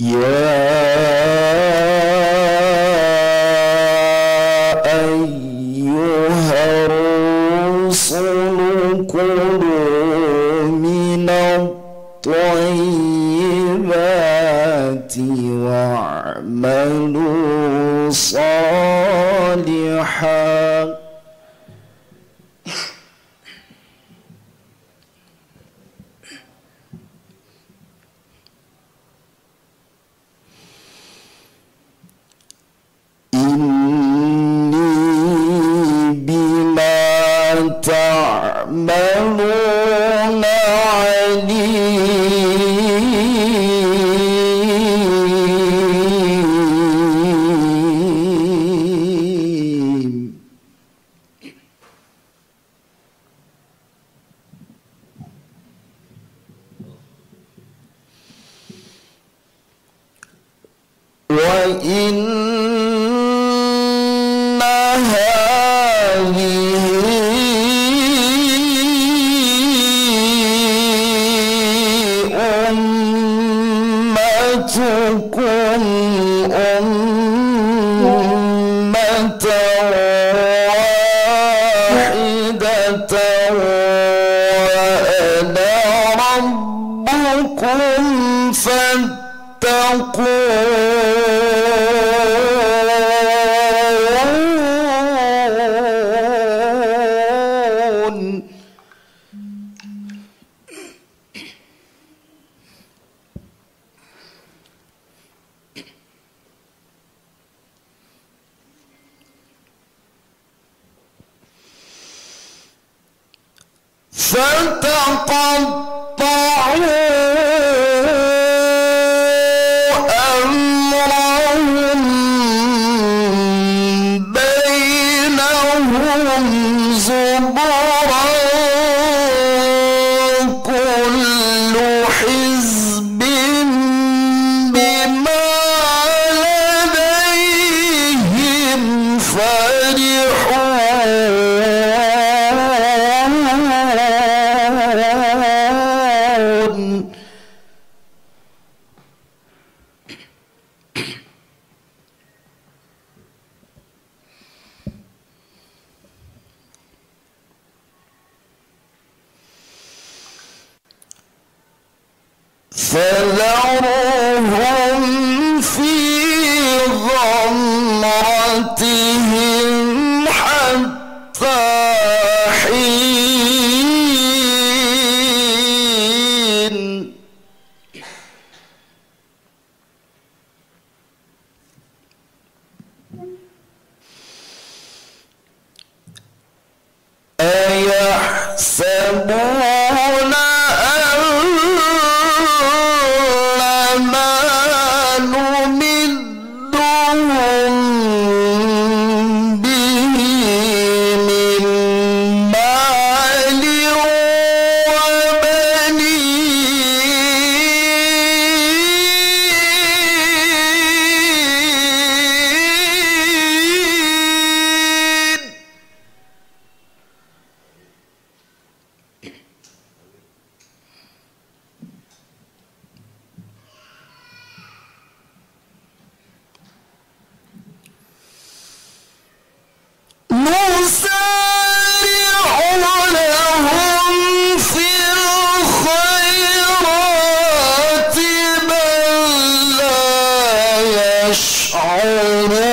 يا أيها الرسل كلوا من الطيبات واعملوا صالحا. وإن هذه فتقطعوا فذرهم في غمرتهم حتى حين. أيحسبون ينظرون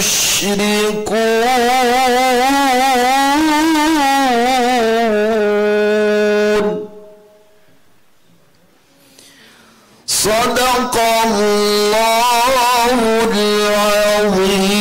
تشركون صدق الله العظيم.